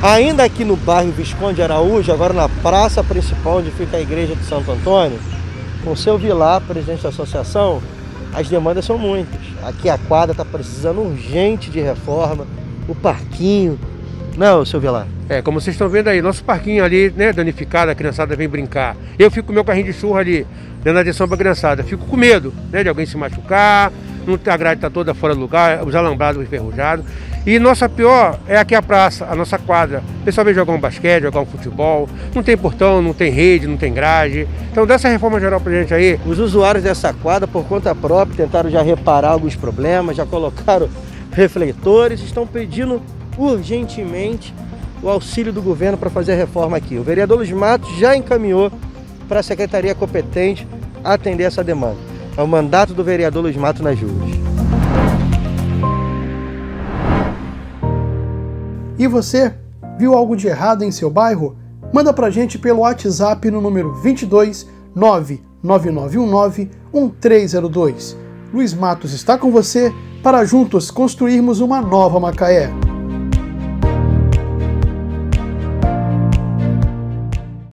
Ainda aqui no bairro Visconde Araújo, agora na praça principal onde fica a igreja de Santo Antônio, com o seu Vilar, presidente da associação, as demandas são muitas. Aqui a quadra está precisando urgente de reforma, o parquinho. Não, seu Vilar? É, como vocês estão vendo aí, nosso parquinho ali, né, danificado, a criançada vem brincar. Eu fico com meu carrinho de churro ali, dando atenção para a criançada. Fico com medo, né, de alguém se machucar, não, a grade está toda fora do lugar, os alambrados enferrujados. E nossa pior é aqui a praça, a nossa quadra. O pessoal vem jogar um basquete, jogar um futebol. Não tem portão, não tem rede, não tem grade. Então dessa reforma geral pra gente aí. Os usuários dessa quadra, por conta própria, tentaram já reparar alguns problemas, já colocaram refletores, estão pedindo urgentemente o auxílio do governo para fazer a reforma aqui. O vereador Luiz Matos já encaminhou para a secretaria competente atender essa demanda. É o mandato do vereador Luiz Matos nas ruas. E você, viu algo de errado em seu bairro? Manda pra gente pelo WhatsApp no número 22 99919 1302. Luiz Matos está com você para juntos construirmos uma nova Macaé.